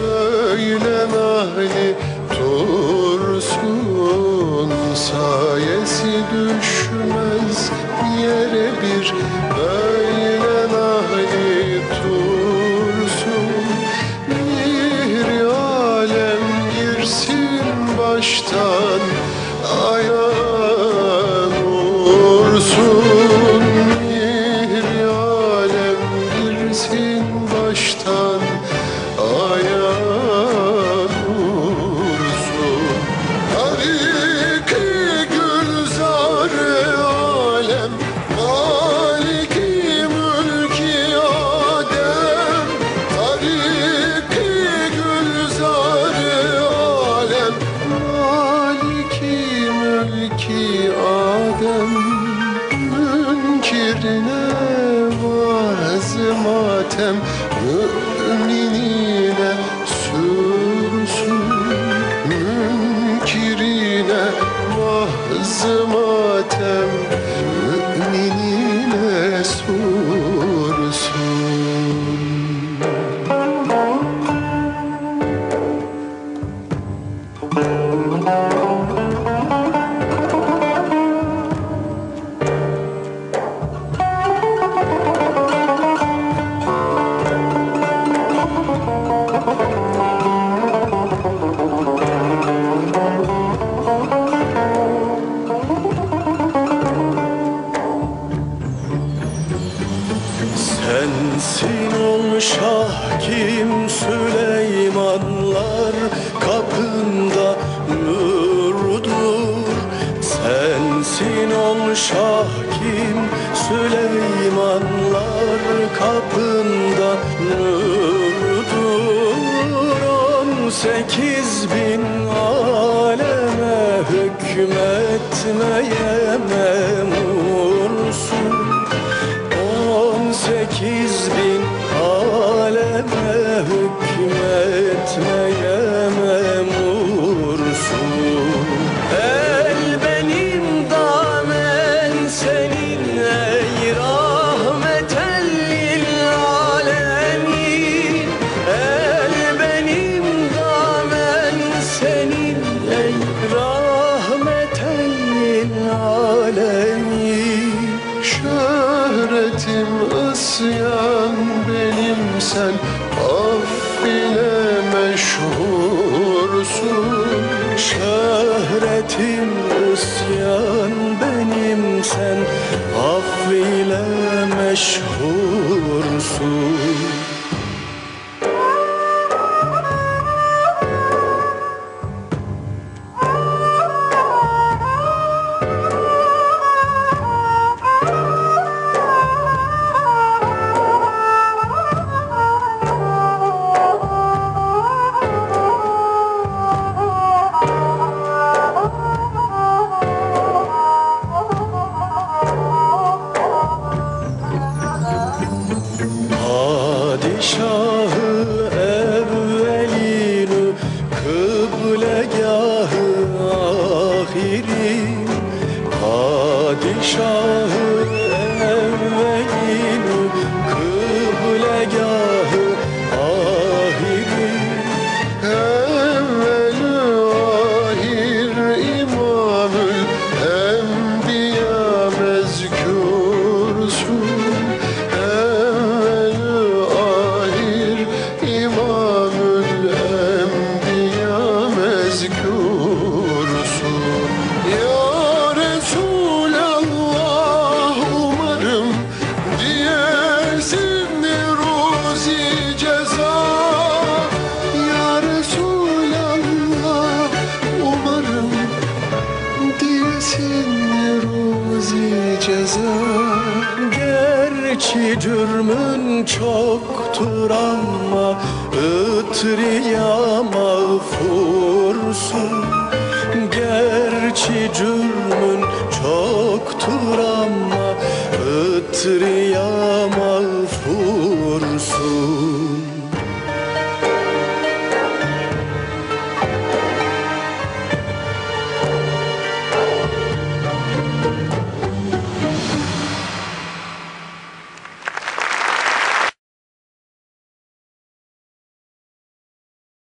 böyle nahli Tursun sayesi düşmez yere bir. Böyle nahli Tursun bir alem girsin baştan. Ayağa Münkirine vaz matem Müminine sürsün Münkirine vaz matem Müminine sürsün Sensin ol şah kim Süleymanlar kapında nurdur. Sensin ol şah kim Süleymanlar kapında nurdur. On sekiz bin aleme hükmetmeye memursun meşhursun Padişahı evvelinu kıblegahı ahirin Evvelü ahir imamül enbiya mezkursun Evvelü ahir imamül enbiya mezkursun ruzi ceza Gerçi cürmün çoktur ama ıtriya mağfursun. Gerçi cürmün çoktur ama ıtriya